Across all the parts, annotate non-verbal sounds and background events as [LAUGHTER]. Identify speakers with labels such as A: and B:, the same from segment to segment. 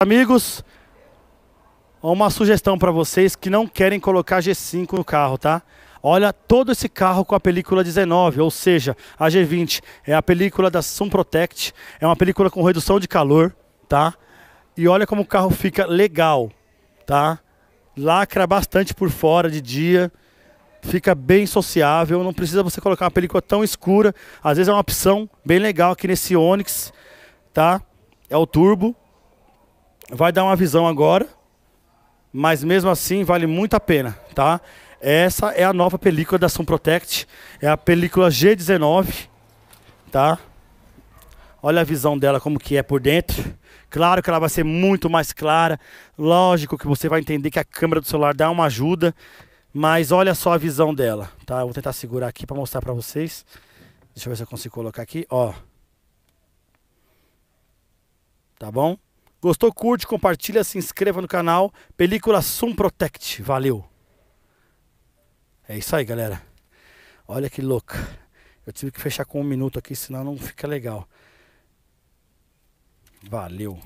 A: Amigos, uma sugestão para vocês que não querem colocar G5 no carro, tá? Olha todo esse carro com a película 19, ou seja, a G20 é a película da Sun Protect, é uma película com redução de calor, tá? E olha como o carro fica legal, tá? Lacra bastante por fora de dia, fica bem sociável, não precisa você colocar uma película tão escura, às vezes é uma opção bem legal aqui nesse Onix, tá? É o turbo, vai dar uma visão agora, mas mesmo assim vale muito a pena, tá? Essa é a nova película da Sun Protect, é a película G19, tá? Olha a visão dela como que é por dentro. Claro que ela vai ser muito mais clara. Lógico que você vai entender que a câmera do celular dá uma ajuda, mas olha só a visão dela, tá? Eu vou tentar segurar aqui para mostrar para vocês. Deixa eu ver se eu consigo colocar aqui, ó. Tá bom? Gostou? Curte, compartilha, se inscreva no canal. Película Sun Protect. Valeu. É isso aí, galera. Olha que louca. Eu tive que fechar com um minuto aqui, senão não fica legal. Valeu.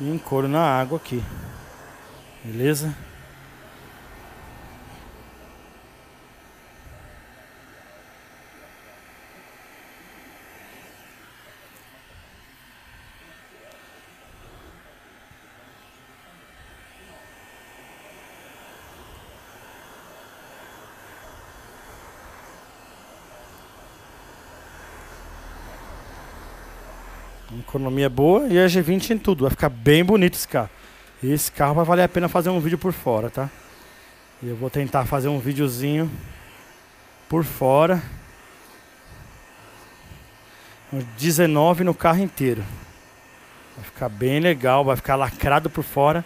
A: E couro na água aqui. Beleza? Economia boa e a G20 em tudo. Vai ficar bem bonito esse carro. Esse carro vai valer a pena fazer um vídeo por fora, tá? E eu vou tentar fazer um videozinho por fora. 19 no carro inteiro. Vai ficar bem legal, vai ficar lacrado por fora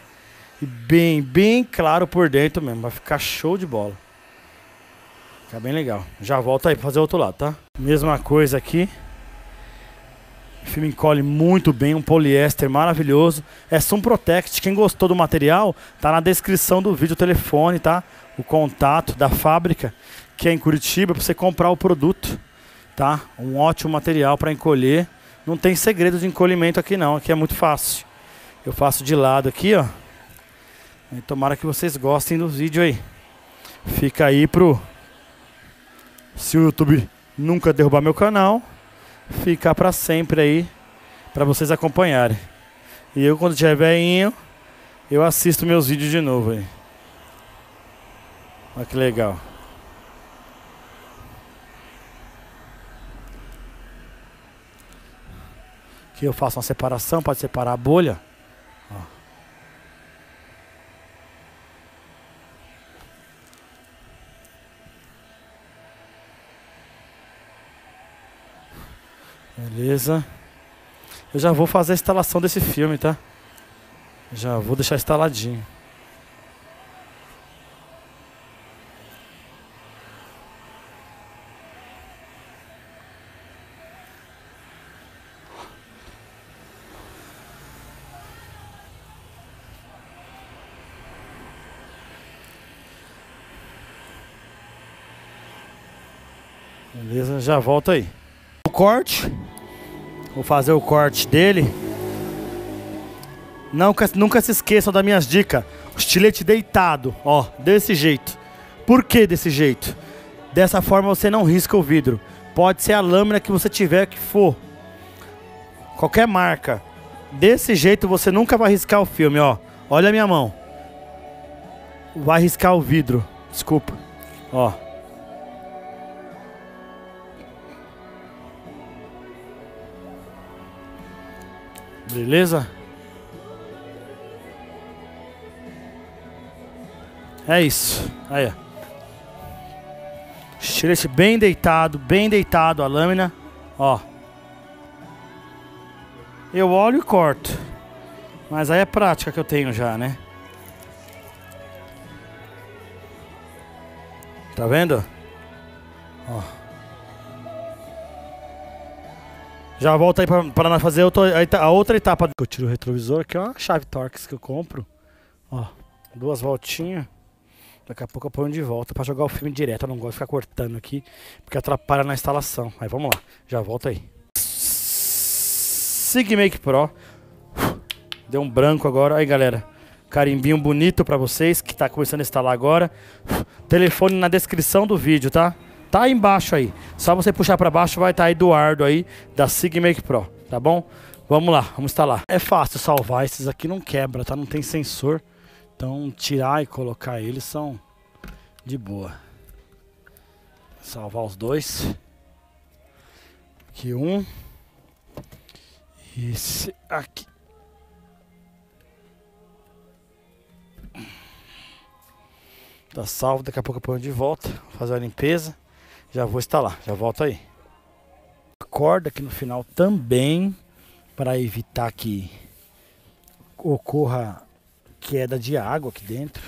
A: e bem, bem claro por dentro mesmo. Vai ficar show de bola. Fica bem legal. Já volto aí pra fazer outro lado, tá? Mesma coisa aqui. O filme encolhe muito bem, um poliéster maravilhoso. É Sun Protect. Quem gostou do material, tá na descrição do vídeo, o telefone, tá? O contato da fábrica, que é em Curitiba, para você comprar o produto, tá? Um ótimo material para encolher. Não tem segredo de encolhimento aqui não, aqui é muito fácil. Eu faço de lado aqui, ó. E tomara que vocês gostem do vídeo aí. Fica aí pro se o YouTube nunca derrubar meu canal, ficar para sempre aí para vocês acompanharem. E eu quando tiver veinho, eu assisto meus vídeos de novo aí. Olha que legal. Aqui eu faço uma separação, pode separar a bolha. Beleza. Eu já vou fazer a instalação desse filme, tá? Já vou deixar instaladinho. Beleza, já volto aí. O corte. Vou fazer o corte dele. Nunca, nunca se esqueçam das minhas dicas. Estilete deitado, ó, desse jeito. Por que desse jeito? Dessa forma você não risca o vidro. Pode ser a lâmina que você tiver que for. Qualquer marca. Desse jeito você nunca vai riscar o filme, ó. Olha a minha mão. Vai riscar o vidro. Desculpa. Ó. Beleza? É isso. Aí, ó. Estilete bem deitado, bem deitado a lâmina. Ó. Eu olho e corto. Mas aí é prática que eu tenho já, né? Tá vendo? Ó. Já volto aí pra, fazer outra, a outra etapa. Eu tiro o retrovisor, que é uma chave Torx que eu compro. Ó, duas voltinhas. Daqui a pouco eu ponho de volta pra jogar o filme direto. Eu não gosto de ficar cortando aqui, porque atrapalha na instalação. Aí vamos lá, já volto aí. Sigmake Pro. Deu um branco agora. Aí galera, carimbinho bonito pra vocês que tá começando a instalar agora. Telefone na descrição do vídeo, tá? Tá aí embaixo aí. Só você puxar pra baixo vai estar tá Eduardo aí da Sigmake Pro, tá bom? Vamos lá, vamos instalar. É fácil salvar, esses aqui não quebra, tá? Não tem sensor. Então tirar e colocar eles são de boa. Salvar os dois. Aqui um. Esse aqui. Tá salvo, daqui a pouco eu ponho de volta, fazer a limpeza. Já vou instalar, já volto aí. A corda aqui no final também para evitar que ocorra queda de água aqui dentro,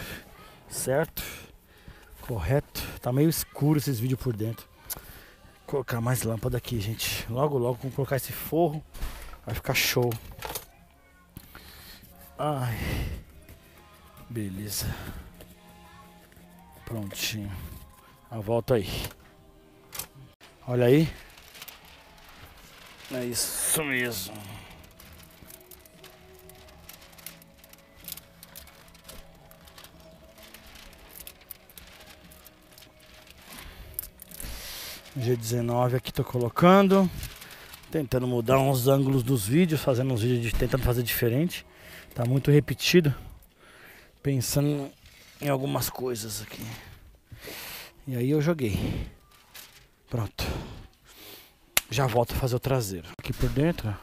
A: certo? Correto. Tá meio escuro esses vídeos por dentro. Vou colocar mais lâmpada aqui, gente. Logo, logo, vamos colocar esse forro. Vai ficar show. Ai. Beleza. Prontinho. A volta aí. Olha aí. É isso mesmo. G19 aqui tô colocando. Tentando mudar uns ângulos dos vídeos, fazendo uns vídeos, tentando fazer diferente. Tá muito repetido. Pensando em algumas coisas aqui. E aí eu joguei. Pronto. Já volto a fazer o traseiro. Aqui por dentro,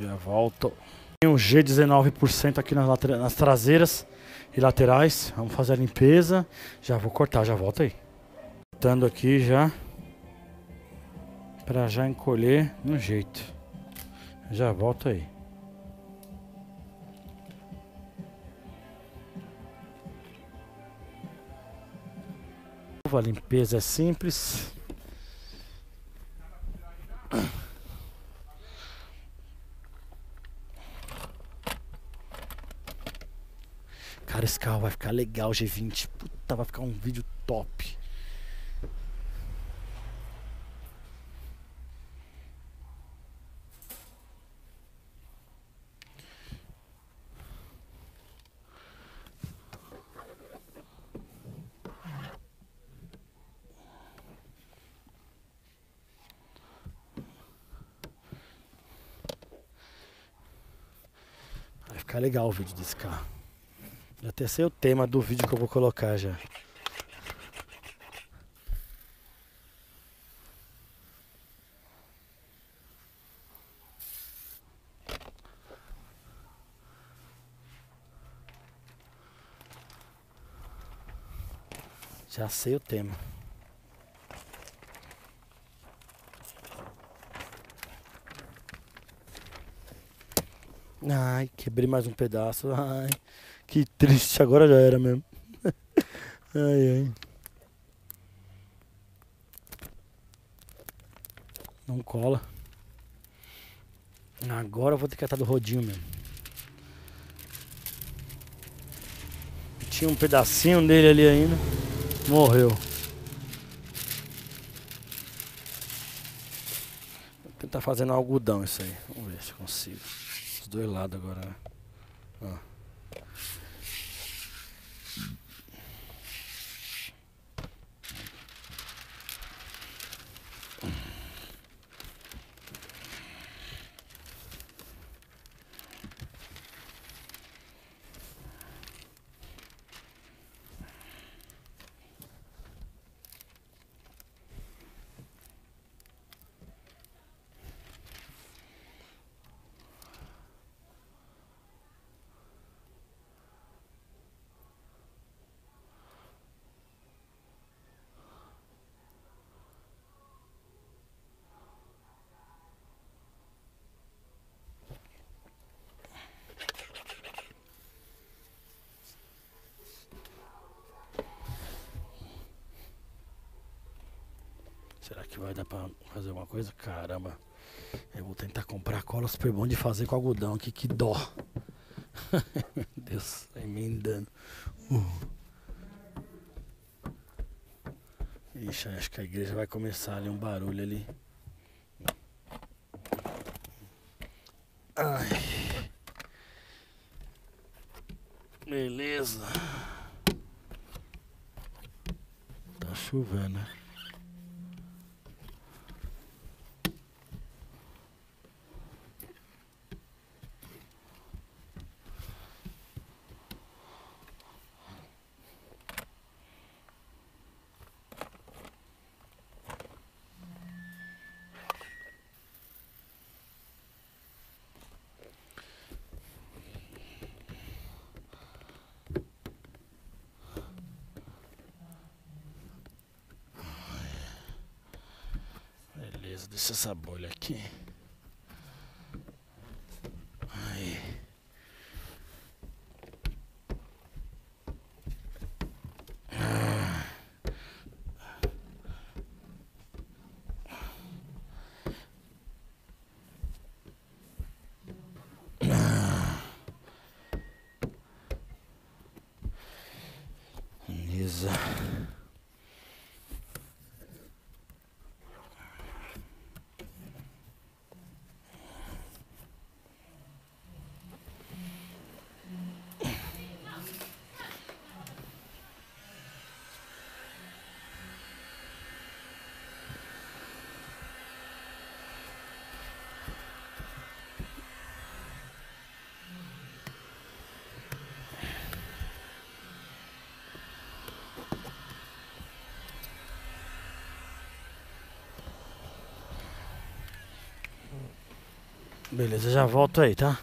A: Já volto. Tem um G19% aqui nas, nas traseiras e laterais. Vamos fazer a limpeza. Já vou cortar, já volto aí. Cortando aqui já. Pra já encolher no jeito. Já volto aí. A limpeza é simples. Cara, esse carro vai ficar legal, G20. Puta, vai ficar um vídeo top. Ficar legal o vídeo desse carro. Já até sei o tema do vídeo que eu vou colocar já. Já sei o tema. Ai, quebrei mais um pedaço. Ai. Que triste, agora já era mesmo. [LAUGHS] ai, ai. Não cola. Agora eu vou ter que atar do rodinho mesmo. Tinha um pedacinho dele ali ainda. Morreu. Vou tentar fazer no algodão isso aí. Vamos ver se consigo. Dois lados agora. Né? Ó. que vai dar pra fazer alguma coisa? Caramba. Eu vou tentar comprar cola super bom de fazer com algodão aqui, que dó. Meu [LAUGHS] Deus, tá emendando. Uh. Ixi, acho que a igreja vai começar ali um barulho ali. Ai. Beleza. Tá chovendo, né? Beleza, deixa essa bolha aqui. Aí. Ah. Ah. Beleza. Beleza, já volto aí, tá?